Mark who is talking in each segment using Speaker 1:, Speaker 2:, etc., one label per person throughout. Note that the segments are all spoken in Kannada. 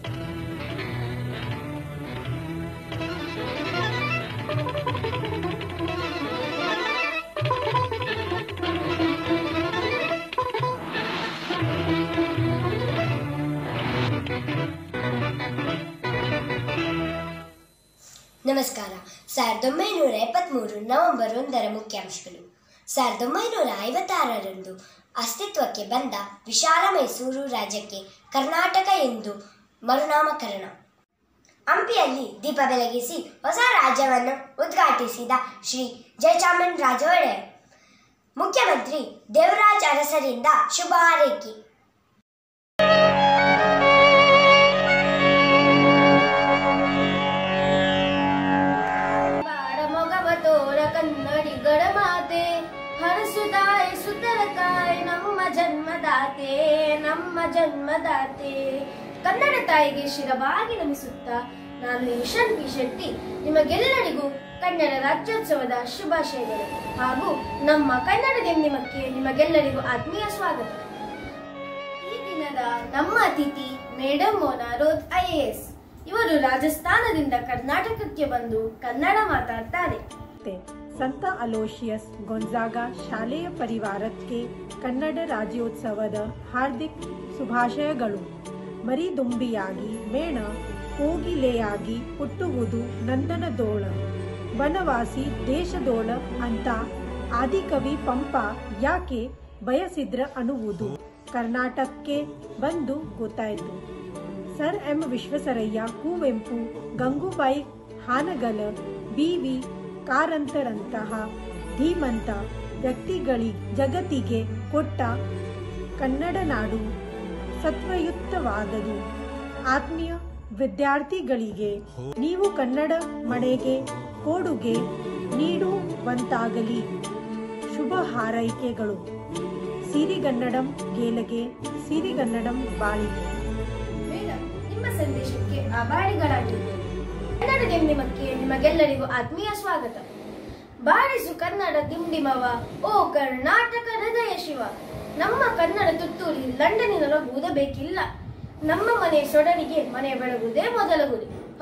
Speaker 1: ನಮಸ್ಕಾರ. ಸಾವಿರದ ಒಂಬೈನೂರ ಎಪ್ಪತ್ತ್ಮೂರು ನವೆಂಬರ್ ಒಂದರ ಮುಖ್ಯಾಂಶಗಳು. ಸಾವಿರದ ಒಂಬೈನೂರ ಐವತ್ತಾರರಂದು ಅಸ್ತಿತ್ವಕ್ಕೆ ಬಂದ ವಿಶಾಲ ಮೈಸೂರು ರಾಜ್ಯಕ್ಕೆ ಕರ್ನಾಟಕ ಎಂದು ಮರುನಾಮಕರಣ ಹಂಪಿಯಲ್ಲಿ ದೀಪ ಬೆಳಗಿಸಿ ಹೊಸ ರಾಜ್ಯವನ್ನು ಉದ್ಘಾಟಿಸಿದ ಶ್ರೀ ಜಯಚಾಮನ್ ರಾಜ ಒಡೆಯರ್ ಮುಖ್ಯಮಂತ್ರಿ ದೇವರಾಜ್ ಅರಸರಿಂದ ಶುಭ ಹಾರೈಕೆ.
Speaker 2: ಮಾತೆ ನಮ್ಮ ಜನ್ಮದಾತೆ ನಮ್ಮ ಜನ್ಮದಾತೆ. ಕನ್ನಡ ತಾಯಿಗೆ ಶಿರವಾಗಿ ನಮಿಸುತ್ತಾ ನಾನು ಇಶನ್ ಪಿ ಶೆಟ್ಟಿ ನಿಮಗೆಲ್ಲರಿಗೂ ಕನ್ನಡ ರಾಜ್ಯೋತ್ಸವದ ಶುಭಾಶಯಗಳು ಹಾಗೂ ನಮ್ಮ ಕನ್ನಡ ದಿನಕ್ಕೆ ನಿಮಗೆಲ್ಲರಿಗೂ ಆತ್ಮೀಯ ಸ್ವಾಗತ. ಈ ದಿನದ ನಮ್ಮ ಅತಿಥಿ ಮೇಡಮ್ ಮೋನಾ ರೋದ್ ಐಎಎಸ್ ಇವರು ರಾಜಸ್ಥಾನದಿಂದ ಕರ್ನಾಟಕಕ್ಕೆ ಬಂದು ಕನ್ನಡ ಮಾತಾಡ್ತಾರೆ.
Speaker 3: ಸಂತ ಅಲೋಶಿಯಸ್ ಗೊಂಜಾಗ ಶಾಲೆಯ ಪರಿವಾರಕ್ಕೆ ಕನ್ನಡ ರಾಜ್ಯೋತ್ಸವದ ಹಾರ್ದಿಕ್ ಶುಭಾಶಯಗಳು. ಮರಿದುಂಬಿಯಾಗಿ ಮೇಣ ಕೋಗಿಲೆಯಾಗಿ ಹುಟ್ಟುವುದು ನಂದನದೋಳ ವನವಾಸಿ ದೇಶದೋಳ ಅಂತ ಆದಿಕವಿ ಪಂಪ ಯಾಕೆ ಬಯಸಿದ್ರ ಅನ್ನುವುದು. ಕರ್ನಾಟಕಕ್ಕೆ ಬಂದು ಗೊತ್ತಾಯಿತು. Sir M Visvesvaraya Kuvempu Gangubai Hangal, B V ಕಾರಂತರಂತಹ ಧೀಮಂತ ವ್ಯಕ್ತಿಗಳಿ ಜಗತ್ತಿಗೆ ಕೊಟ್ಟ ಕನ್ನಡ ನಾಡು. ಸತ್ವಯುಕ್ತವಾದದು ಆತ್ಮೀಯ ವಿದ್ಯಾರ್ಥಿಗಳಿಗೆ ನೀವು ಕನ್ನಡ ಮನೆಗೆ ಕೊಡುಗೆ ನೀಡುವಂತಾಗಲಿ. ಶುಭ ಹಾರೈಕೆಗಳು. ಸಿರಿಗನ್ನಡಂ ಗೇಲಗೆ, ಸಿರಿಗನ್ನಡಂ ಬಾಳಿಗೆ.
Speaker 2: ನಿಮ್ಮ ಸಂದೇಶಕ್ಕೆ ಆಭಾರಿಗಳಾಗಿದ್ದೇವೆ ಕನ್ನಡ ದಿಂಡಿಮಕ್ಕೆ ನಿಮಗೆಲ್ಲರಿಗೂ ಆತ್ಮೀಯ ಸ್ವಾಗತ. ಬಾರಿಸು ಕನ್ನಡ ದಿಂಡಿಮವ ಓ ಕರ್ನಾಟಕ ಹೃದಯ ಶಿವ. ನಮ್ಮ ಕನ್ನಡ ತುತ್ತೂರಿ ಲಂಡನಿನ ಬೇಕಿಲ್ಲ ನಮ್ಮ ಮನೆಯ ಸೊಡನಿಗೆ ಮನೆ ಬೆಳಗುವುದೇ ಮೊದಲ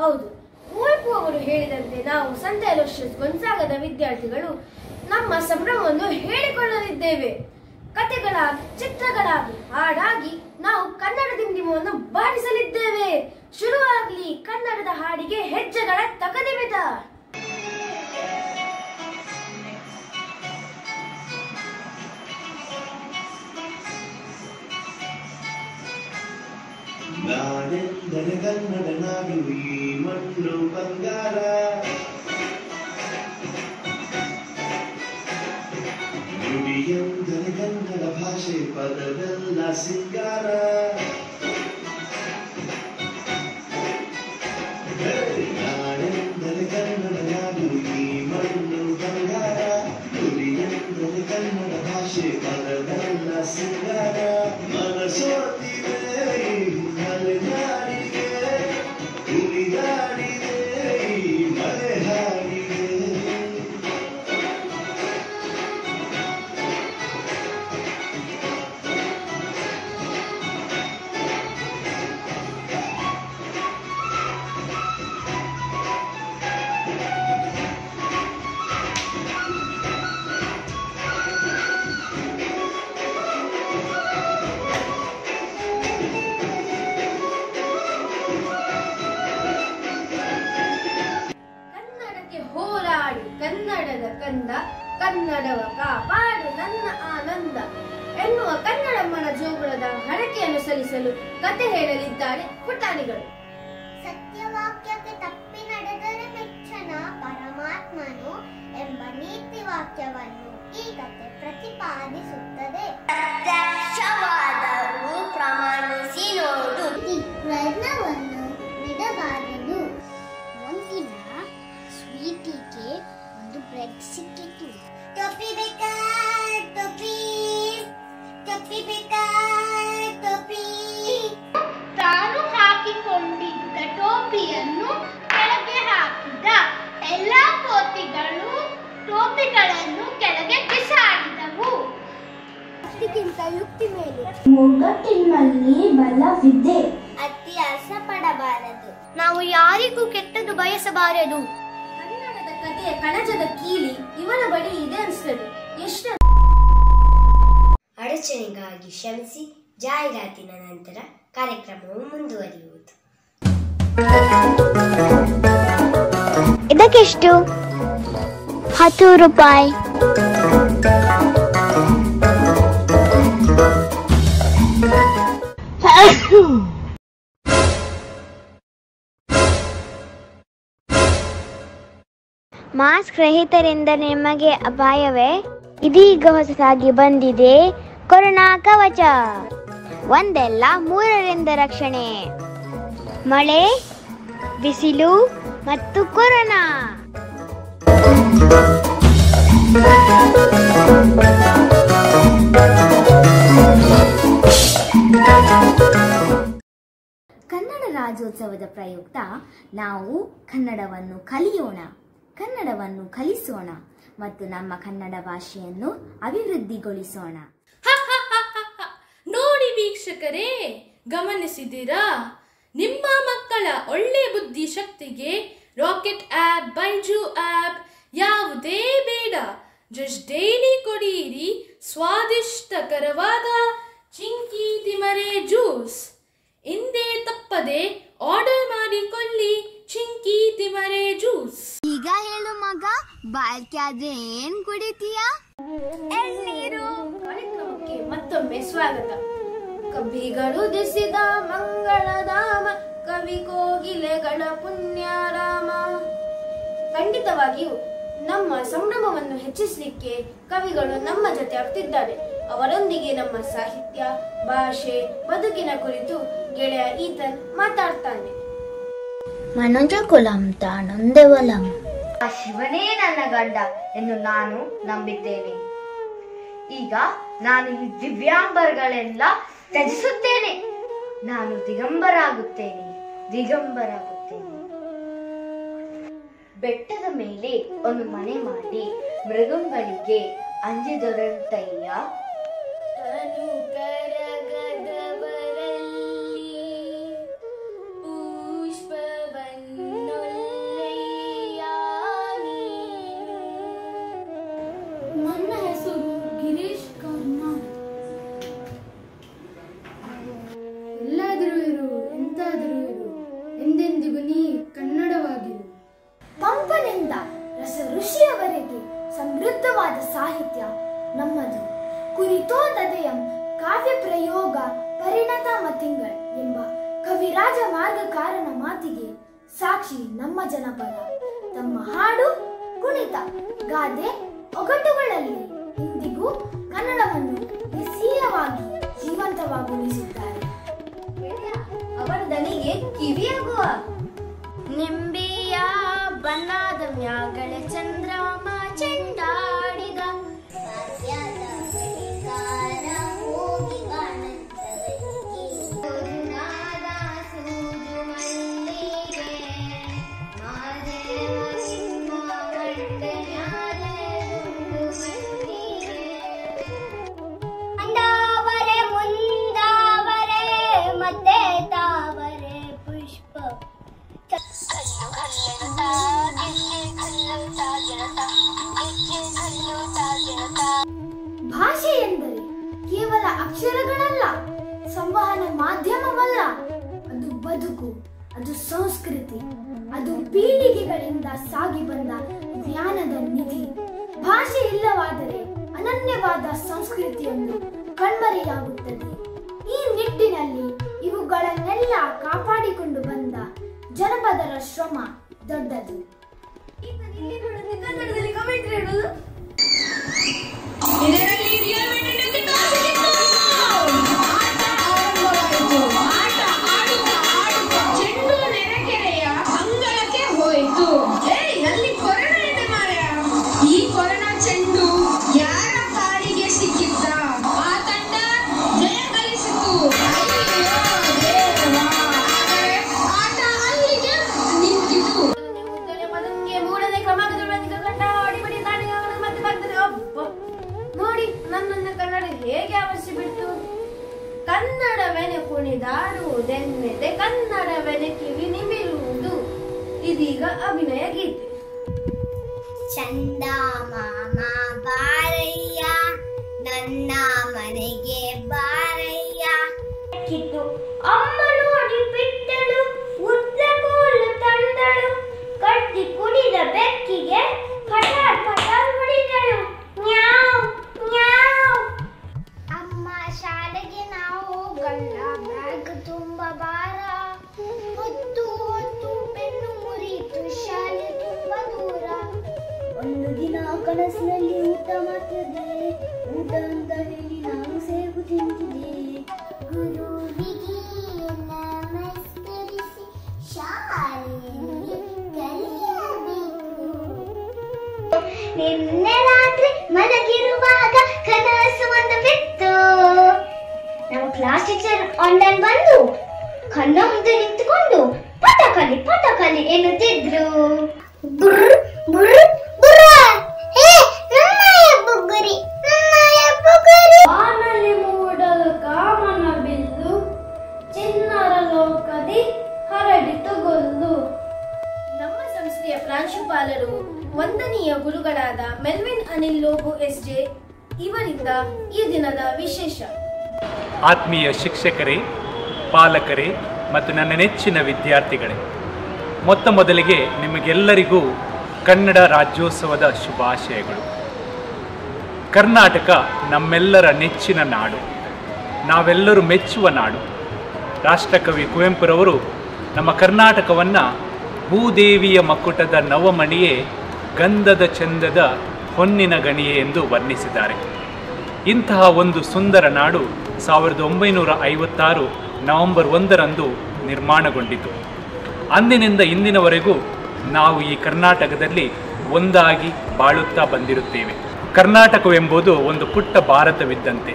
Speaker 2: ಹೌದು ಕುವೆಂಪು ಅವರು ಹೇಳಿದಂತೆ ನಾವು ಸಂತ ಅಲೋಷಿಯಸ್ ಗೊಂಜಾಗದ ವಿದ್ಯಾರ್ಥಿಗಳು ನಮ್ಮ ಸಂಭ್ರಮವನ್ನು ಹೇಳಿಕೊಳ್ಳಲಿದ್ದೇವೆ. ಕತೆಗಳಾಗಿ, ಚಿತ್ರಗಳಾಗಿ, ಹಾಡಾಗಿ ನಾವು ಕನ್ನಡ ದಿಂಡಿಮವನ್ನು ಬಾರಿಸಲಿದ್ದೇವೆ. ಶುರುವಾಗ್ಲಿ ಕನ್ನಡದ ಹಾಡಿಗೆ ಹೆಜ್ಜೆಗಳ ತಕದಿಮಿತ
Speaker 4: ನಾನೆಂದರೆ ಕನ್ನಡ ನಾಡು ಈ ಮಣ್ಣು ಬಂಗಾರ. ಕನ್ನಡ ಭಾಷೆ ಪದವೆಲ್ಲ ಸಿಂಗಾರ.
Speaker 2: ಕಾಪಾಡು ನನ್ನ ಆನಂದ ಎನ್ನುವ ಕನ್ನಡಮ್ಮನ ಜೋಗುಳದ ಹರಕೆಯನ್ನು ಸಲ್ಲಿಸಲು ಕತೆ ಹೇಳಲಿದ್ದಾರೆ ಪುಟಾಣಿಗಳು.
Speaker 5: ಸತ್ಯವಾಕ್ಯಕ್ಕೆ ತಪ್ಪಿ ನಡೆದರೆ ಮೆಚ್ಚನ ಪರಮಾತ್ಮನು ಎಂಬ ನೀತಿ ವಾಕ್ಯವನ್ನು ಈ ಕತೆ ಪ್ರತಿಪಾದಿಸುತ್ತದೆ.
Speaker 1: ಪ್ರತ್ಯಕ್ಷವಾದರೂ ಪ್ರಮಾಣಿಸಿ ನೋಡು.
Speaker 5: ಈ ಪ್ರಯತ್ನವನ್ನು ಬಿಡಬಾರದು ಒಂದಿನ ಸ್ವೀಟಿಗೆ ಒಂದು ಬ್ರೆಡ್ ಸಿಕ್ಕಿತು ಟೊಪ್ಪಿ ಬೇಕಾ ಟೊಪ್ಪಿ ಟೊಪ್ಪಿ ಬೇಕಾ ಟೊಪ್ಪಿ
Speaker 6: ತಾನು ಹಾಕಿಕೊಂಡಿದ್ದ ಟೋಪಿಯನ್ನು ಕೆಳಗೆ ಹಾಕಿದ ಎಲ್ಲ ಕೋತಿಗಳು ಟೋಪಿಗಳನ್ನು ಕೆಳಗೆ ಬಿಸಾಡಿದವು.
Speaker 5: ಅದಕ್ಕಿಂತ ಯುಕ್ತಿ ಮೇಲೆ.
Speaker 6: ಮುಗ್ಗಟ್ಟಿನಲ್ಲಿ ಬಲವಿದೆ.
Speaker 5: ಅತ್ಯಾಸ ಪಡಬಾರದು ನಾವು ಯಾರಿಗೂ ಕೆಟ್ಟದ್ದು ಬಯಸಬಾರದು.
Speaker 2: ಕಥೆಯ ಕಣಜದ ಕೀಲಿ ಇವನ ಬಳಿ ಇದೆ ಅನಿಸ್ತದೆ. ಎಷ್ಟು
Speaker 1: ಅಡಚಣೆಗಾಗಿ ಕ್ಷಮಿಸಿ ಜಾಹೀರಾತಿನ ನಂತರ ಕಾರ್ಯಕ್ರಮವು ಮುಂದುವರಿಯುವುದು.
Speaker 5: ಇದಕ್ಕೆಷ್ಟು? ಹತ್ತು ರೂಪಾಯಿ. ಮಾಸ್ಕ್ ರಹಿತರಿಂದ ನಿಮಗೆ ಅಪಾಯವೇ? ಇದೀಗ ಹೊಸದಾಗಿ ಬಂದಿದೆ ಕೊರೋನಾ ಕವಚ. ಒಂದೆಲ್ಲ ಮೂರರಿಂದ ರಕ್ಷಣೆ. ಮಳೆ, ಬಿಸಿಲು ಮತ್ತು ಕೊರೋನಾ.
Speaker 7: ಕನ್ನಡ ರಾಜ್ಯೋತ್ಸವದ ಪ್ರಯುಕ್ತ ನಾವು ಕನ್ನಡವನ್ನು ಕಲಿಯೋಣ. ಕನ್ನಡವನ್ನು ಕಲಿಸೋಣ ಮತ್ತು ನಮ್ಮ ಕನ್ನಡ ಭಾಷೆಯನ್ನು ಅಭಿವೃದ್ಧಿಗೊಳಿಸೋಣ.
Speaker 8: ನೋಡಿ ವೀಕ್ಷಕರೇ ಗಮನಿಸಿದಿರಾ ನಿಮ್ಮ ಮಕ್ಕಳ ಒಳ್ಳೆ ಬುದ್ಧಿ ಶಕ್ತಿಗೆ ರಾಕೆಟ್ ಆಪ್ ಬೈಜು ಆಪ್ ಯಾವುದೇ ಬೇಡ. ಜಸ್ಟ್ ಡೈಲಿ ಕೊಡಿಯಿರಿ ಸ್ವಾದಿಷ್ಟಕರವಾದ ಚಿಂಕಿ ತಿಮರೆ ಜ್ಯೂಸ್. ಹಿಂದೆ ತಪ್ಪದೆ ಆರ್ಡರ್ ಮಾಡಿಕೊಳ್ಳಿ ಚಿಂಕಿ ತಿಮರೆ ಜ್ಯೂಸ್.
Speaker 5: ಈಗ ಹೇಳು ಮಗ. ಬಾಳ್ಕೆ ಆದ್ರೆ ಏನ್ ಕುಡಿತೀಯಾ? ಎಳ್ನೀರು.
Speaker 2: ಕಾರ್ಯಕ್ರಮಕ್ಕೆ ಮತ್ತೊಮ್ಮೆ ಸ್ವಾಗತ. ಕವಿಗಳು ದಿಸಿದ ಮಂಗಳಧಾಮ ಕವಿ ಕೋಗಿಲೆಗಳ ಪುಣ್ಯರಾಮ. ಖಂಡಿತವಾಗಿಯೂ ನಮ್ಮ ಸಂಭ್ರಮವನ್ನು ಹೆಚ್ಚಿಸಲಿಕ್ಕೆ ಕವಿಗಳು ನಮ್ಮ ಜೊತೆ ಆಗ್ತಿದ್ದಾರೆ. ಅವರೊಂದಿಗೆ ನಮ್ಮ ಸಾಹಿತ್ಯ ಭಾಷೆ ಬದುಕಿನ ಕುರಿತು ಗೆಳೆಯ ಈತನ್ ಮಾತಾಡ್ತಾನೆ.
Speaker 5: ಮನೋಜ ಕುಲಂ ತಾನೊಂದೆವಲಂ
Speaker 7: ಆ ಶಿವನೇ ನನ್ನ ಗಂಡ ಎಂದು ನಾನು ನಂಬಿದ್ದೇನೆ. ಈಗ ನಾನು ಈ ದಿವ್ಯಾಂಬರಗಳೆಲ್ಲ ತ್ಯಜಿಸುತ್ತೇನೆ. ನಾನು ದಿಗಂಬರಾಗುತ್ತೇನೆ ದಿಗಂಬರಾಗುತ್ತೇನೆ. ಬೆಟ್ಟದ ಮೇಲೆ ಒಂದು ಮನೆ ಮಾಡಿ ಮೃಗಂಗಳಿಗೆ ಅಂಜಿದೊರಂತಯ್ಯ
Speaker 2: ಮಾರ್ಗಕಾರನ ಮಾತಿಗೆ ಸಾಕ್ಷಿ ನಮ್ಮ ಜನಪದ. ತಮ್ಮ ಹಾಡು ಕುಣಿತ, ಗಾದೆ ಒಗಟುಗಳಲ್ಲಿ ಇಂದಿಗೂ ಕನ್ನಡವನ್ನು ನಿಸ್ಸೀಯವಾಗಿ ಜೀವಂತವಾಗಿರಿಸುತ್ತಾರೆ ಅವರ ದನಿಗೆ ಕಿವಿಯಾಗುವ. ನಿಂಬೆಯ ಭಾಷೆ ಎಂದರೆ ಕೇವಲ ಅಕ್ಷರಗಳಲ್ಲ, ಸಂವಹನ ಮಾಧ್ಯಮವಲ್ಲ. ಅದು ಬದುಕು, ಅದು ಸಂಸ್ಕೃತಿ, ಅದು ಪೀಳಿಗೆಗಳಿಂದ ಸಾಗಿ ಬಂದ ಜ್ಞಾನದ ನಿಧಿ. ಭಾಷೆ ಇಲ್ಲವಾದರೆ ಅನನ್ಯವಾದ ಸಂಸ್ಕೃತಿಯನ್ನು ಕಣ್ಮರೆಯಾಗುತ್ತದೆ. ಈ ನಿಟ್ಟಿನಲ್ಲಿ ಇವುಗಳನ್ನೆಲ್ಲ ಕಾಪಾಡಿಕೊಂಡು ಬಂದ ಜನಪದರ ಶ್ರಮ ದೊಡ್ಡದು. Generally, real maintenance capacity. ಇದೀಗ ಅಭಿನಯ ಗೀತೆ.
Speaker 5: ಚಂದ ಮಾಮ ಬಾರಯ್ಯ ನನ್ನ ಮನೆಗೆ ಬಾರಯ್ಯ. ಕಿತ್ತು ಅಮ್ಮ ನೋಡಿ ಬಿಟ್ಟಳು ಉದ್ದ ಕೋಲು ತಂದಳು. ಕಟ್ಟಿ ಕುಡಿದ ಬೆಕ್ಕಿಗೆ ಪಟಾರ್ ಕನಸಿನಲ್ಲಿ ಊಟ ಮಾಡ್ತಿದ್ದೆ. ಊಟ ಅಂತ ಹೇಳಿ ನಾನು ಸೇಬು ತಿಂತಿದ್ದೆ. ಗುರುವಿಗೆ ನಮಸ್ಕರಿಸಿ ಶಾಲೆಯಲ್ಲಿ ಕಲಿಯಬೇಕು. ನಿನ್ನೆ ರಾತ್ರಿ ಮಲಗಿರುವಾಗ ಕನಸು ಒಂದು ಬಿತ್ತು. ನಮ್ಮ ಕ್ಲಾಸ್ ಟೀಚರ್ ಆನ್ಲೈನ್ ಬಂದು ಕಣ್ಣ ಮುಂದೆ ನಿಂತುಕೊಂಡು ಪಟಕಲಿ ಪಟಕಲಿ ಎನ್ನುತ್ತಿದ್ರು. ಬುರ್ ಬುರ್ರ್
Speaker 2: ವಂದನೀಯ ಗುರುಗಳಾದ Melvin Anil Lobo S J ಇವರಿಂದ ಈ ದಿನದ ವಿಶೇಷ.
Speaker 9: ಆತ್ಮೀಯ ಶಿಕ್ಷಕರೇ, ಪಾಲಕರೇ ಮತ್ತು ನನ್ನ ನೆಚ್ಚಿನ ವಿದ್ಯಾರ್ಥಿಗಳೇ, ಮೊತ್ತ ಮೊದಲಿಗೆ ನಿಮಗೆಲ್ಲರಿಗೂ ಕನ್ನಡ ರಾಜ್ಯೋತ್ಸವದ ಶುಭಾಶಯಗಳು. ಕರ್ನಾಟಕ ನಮ್ಮೆಲ್ಲರ ನೆಚ್ಚಿನ ನಾಡು, ನಾವೆಲ್ಲರೂ ಮೆಚ್ಚುವ ನಾಡು. ರಾಷ್ಟ್ರಕವಿ ಕುವೆಂಪುರವರು ನಮ್ಮ ಕರ್ನಾಟಕವನ್ನು ಭೂದೇವಿಯ ಮಕ್ಕುಟದ ನವಮಣಿಯೇ ಗಂಧದ ಚಂದದ ಹೊನ್ನಿನ ಗಣಿಯೆ ಎಂದು ವರ್ಣಿಸಿದ್ದಾರೆ. ಇಂತಹ ಒಂದು ಸುಂದರ ನಾಡು ಸಾವಿರದ ಒಂಬೈನೂರ ಐವತ್ತಾರು ನವೆಂಬರ್ ಒಂದರಂದು ನಿರ್ಮಾಣಗೊಂಡಿತು. ಅಂದಿನಿಂದ ಇಂದಿನವರೆಗೂ ನಾವು ಈ ಕರ್ನಾಟಕದಲ್ಲಿ ಒಂದಾಗಿ ಬಾಳುತ್ತಾ ಬಂದಿರುತ್ತೇವೆ. ಕರ್ನಾಟಕವೆಂಬುದು ಒಂದು ಪುಟ್ಟ ಭಾರತವಿದ್ದಂತೆ.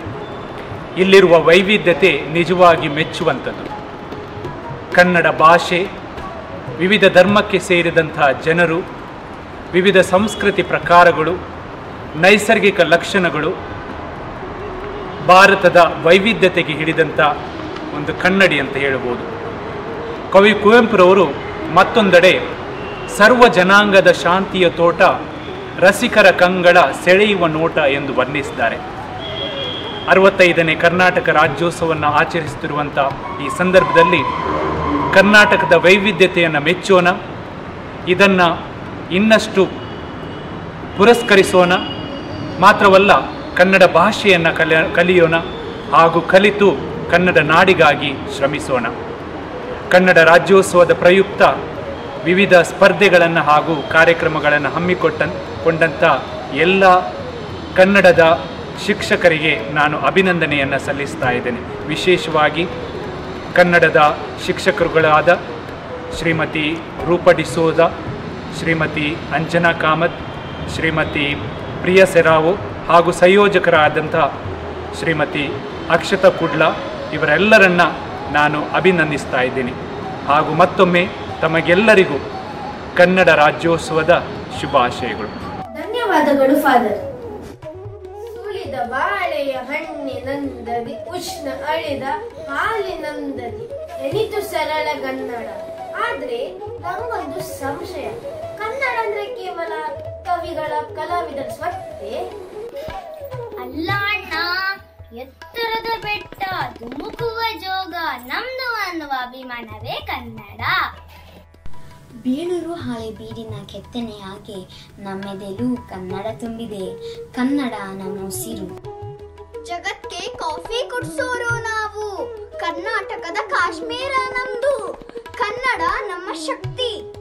Speaker 9: ಇಲ್ಲಿರುವ ವೈವಿಧ್ಯತೆ ನಿಜವಾಗಿ ಮೆಚ್ಚುವಂಥದ್ದು. ಕನ್ನಡ ಭಾಷೆ ವಿವಿಧ ಧರ್ಮಕ್ಕೆ ಸೇರಿದಂತಹ ಜನರು ವಿವಿಧ ಸಂಸ್ಕೃತಿ ಪ್ರಕಾರಗಳು, ನೈಸರ್ಗಿಕ ಲಕ್ಷಣಗಳು, ಭಾರತದ ವೈವಿಧ್ಯತೆಗೆ ಹಿಡಿದಂಥ ಒಂದು ಕನ್ನಡಿ ಅಂತ ಹೇಳಬಹುದು ಕವಿ ಕುವೆಂಪುರವರು ಮತ್ತೊಂದೆಡೆ ಸರ್ವ ಜನಾಂಗದ ಶಾಂತಿಯ ತೋಟ, ರಸಿಕರ ಕಂಗಳ ಸೆಳೆಯುವ ನೋಟ ಎಂದು ವರ್ಣಿಸಿದ್ದಾರೆ. ಅರವತ್ತೈದನೇ ಕರ್ನಾಟಕ ರಾಜ್ಯೋತ್ಸವವನ್ನು ಆಚರಿಸುತ್ತಿರುವಂಥ ಈ ಸಂದರ್ಭದಲ್ಲಿ ಕರ್ನಾಟಕದ ವೈವಿಧ್ಯತೆಯನ್ನು ಮೆಚ್ಚೋಣ. ಇದನ್ನು ಇನ್ನಷ್ಟು ಪುರಸ್ಕರಿಸೋಣ. ಮಾತ್ರವಲ್ಲ, ಕನ್ನಡ ಭಾಷೆಯನ್ನು ಕಲಿಯ, ಕಲಿಯೋಣ ಹಾಗೂ ಕಲಿತು ಕನ್ನಡ ನಾಡಿಗಾಗಿ ಶ್ರಮಿಸೋಣ. ಕನ್ನಡ ರಾಜ್ಯೋತ್ಸವದ ಪ್ರಯುಕ್ತ ವಿವಿಧ ಸ್ಪರ್ಧೆಗಳನ್ನು ಹಾಗೂ ಕಾರ್ಯಕ್ರಮಗಳನ್ನು ಹಮ್ಮಿಕೊಟ್ಟ ಕೊಂಡಂಥ ಎಲ್ಲ ಕನ್ನಡದ ಶಿಕ್ಷಕರಿಗೆ ನಾನು ಅಭಿನಂದನೆಯನ್ನು ಸಲ್ಲಿಸ್ತಾ ಇದ್ದೇನೆ. ವಿಶೇಷವಾಗಿ ಕನ್ನಡದ ಶಿಕ್ಷಕರುಗಳಾದ ಶ್ರೀಮತಿ ರೂಪ ಡಿಸೋದ ಶ್ರೀಮತಿ ಅಂಜನಾ ಕಾಮತ್, ಶ್ರೀಮತಿ ಪ್ರಿಯ ಸೆರಾವು ಹಾಗೂ ಸಂಯೋಜಕರಾದಂಥ ಶ್ರೀಮತಿ ಅಕ್ಷತಾ ಕುಡ್ಲ ಇವರೆಲ್ಲರನ್ನ ನಾನು ಅಭಿನಂದಿಸ್ತಾ ಇದ್ದೀನಿ. ಹಾಗೂ ಮತ್ತೊಮ್ಮೆ ತಮಗೆಲ್ಲರಿಗೂ ಕನ್ನಡ ರಾಜ್ಯೋತ್ಸವದ ಶುಭಾಶಯಗಳು.
Speaker 2: ಧನ್ಯವಾದಗಳು, ಫಾದರ್. ಸುಳಿದ ಬಾಳೆಯ ಹಣ್ಣಿನಂದದಿ ಉಷ್ಣ ಅಳಿದ ಹಾಲಿನಂದದಿ ಎನಿತು ಸರಳ ಕನ್ನಡ ಆದ್ರೆ ನಮ್ಮೊಂದು ಸಂಶಯ. ಕನ್ನಡ ಅಂದ್ರೆ ಕೇವಲ ಕವಿಗಳ ಕಲಾವಿದರ ಸ್ವತ್ತೆ?
Speaker 5: ಅಲ್ಲ ಅಣ್ಣ ಎತ್ತರದ ಬೆಟ್ಟ ಧುಮುಕುವ ಜೋಗ ನಮ್ದು ಅನ್ನುವ ಅಭಿಮಾನವೇ ಕನ್ನಡ.
Speaker 10: ಬೀಳೂರು ಹಾಳೆ ಬೀಡಿನ ಕೆತ್ತನೆಯಾಗಿ ನಮ್ಮೆದೆಲೂ ಕನ್ನಡ ತುಂಬಿದೆ. ಕನ್ನಡ ನಮ್ಮ ಉಸಿರು.
Speaker 5: ಜಗತ್ಗೆ ಕಾಫಿ ಕುಡ್ಸೋರು ನಾವು. ಕರ್ನಾಟಕದ ಕಾಶ್ಮೀರ ನಮ್ದು. ಕನ್ನಡ ನಮ್ಮ ಶಕ್ತಿ.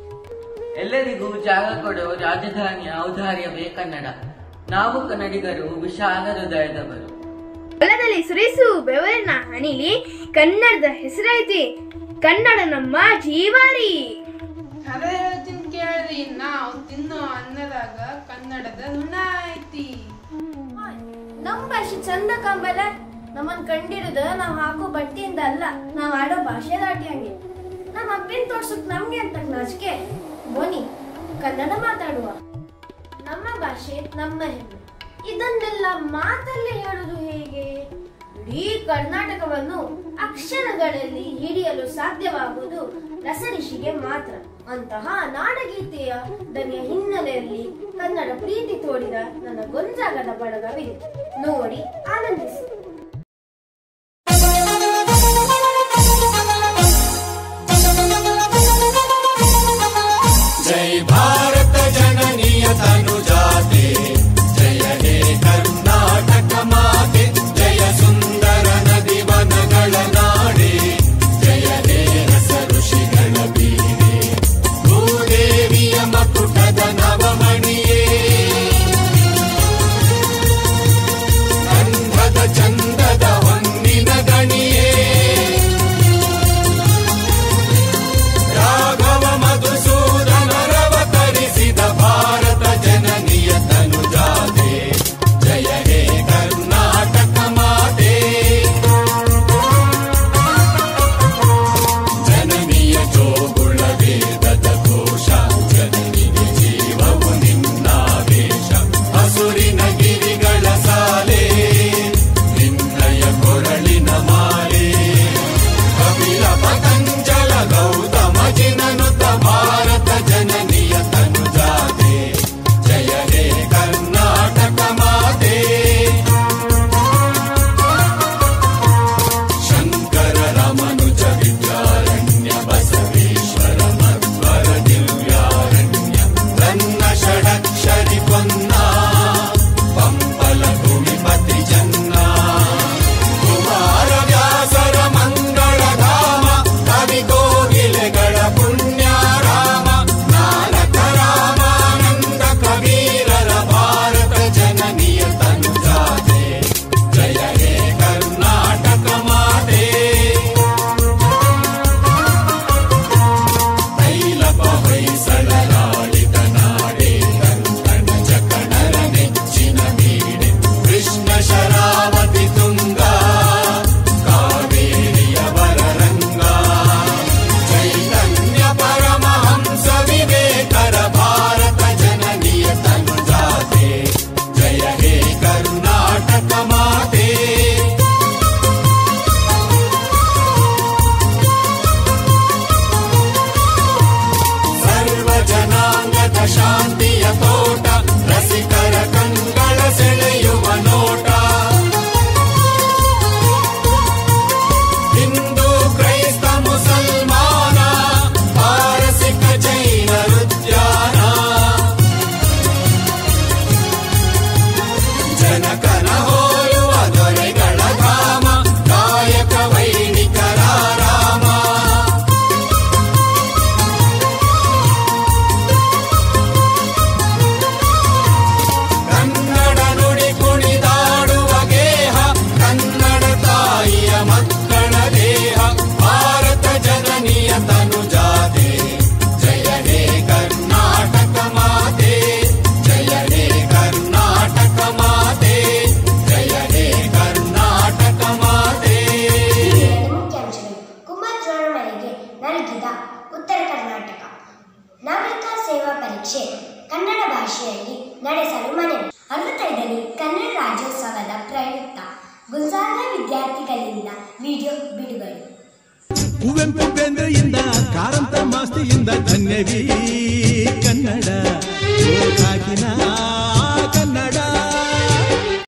Speaker 11: ಎಲ್ಲರಿಗೂ ಜಾಗ ಕೊಡುವ ರಾಜಧಾನಿಯ ಔದಾರ್ಯವೇ ಕನ್ನಡ. ನಾವು ಕನ್ನಡಿಗರು ವಿಶಾಲ ಹೃದಯದವರು.
Speaker 2: ಹೊಲದಲ್ಲಿ ಸುರಿಸು ಬೆವರಿನ ಹನಿಲಿ ಕನ್ನಡದ ಹೆಸರೈತಿ. ಕನ್ನಡ ನಮ್ಮ ಜೀವಾರಿ.
Speaker 6: ಕೇಳ್ರಿ ನಾವು ತಿನ್ನೋ ಅನ್ನದಾಗ ಕನ್ನಡದ ಋಣ ಐತಿ.
Speaker 2: ನಮ್ಮ ಭಾಷೆ ಚಂದ ಕಂಬಲ ನಮ್ಮನ್ ಕಂಡಿರೋದು ನಾವ್ ಹಾಕೋ ಬಟ್ಟೆಯಿಂದ ಅಲ್ಲ ನಾವ್ ಆಡೋ ಭಾಷೆ ದಾಟಿ ಹಂಗೆ. ನಮ್ಮ ಅಪ್ಪಿನ ತೋರ್ಸಕ್ ನಮ್ಗೆ ಅಂತ ನಾಚಿಕೆ. ಬನ್ನಿ ಕನ್ನಡ ಮಾತಾಡುವ. ನಮ್ಮ ಭಾಷೆ, ನಮ್ಮ ಹೆಮ್ಮೆ. ಇದನ್ನೆಲ್ಲ ಮಾತಲ್ಲಿ ಹೇಳುವುದು ಹೇಗೆ? ಇಡೀ ಕರ್ನಾಟಕವನ್ನು ಅಕ್ಷರಗಳಲ್ಲಿ ಹಿಡಿಯಲು ಸಾಧ್ಯವಾಗುವುದು
Speaker 12: ರಸಋಷಿಗೆ ಮಾತ್ರ. ಅಂತಹ ನಾಡಗೀತೆಯ ದನಿಯ ಹಿನ್ನೆಲೆಯಲ್ಲಿ ಕನ್ನಡ ಪ್ರೀತಿ ತೋಡಿದ ನನ್ನ ಗೊಂಜಾಗದ ಬಳಗವಿದೆ. ನೋಡಿ, ಆನಂದಿಸಿ.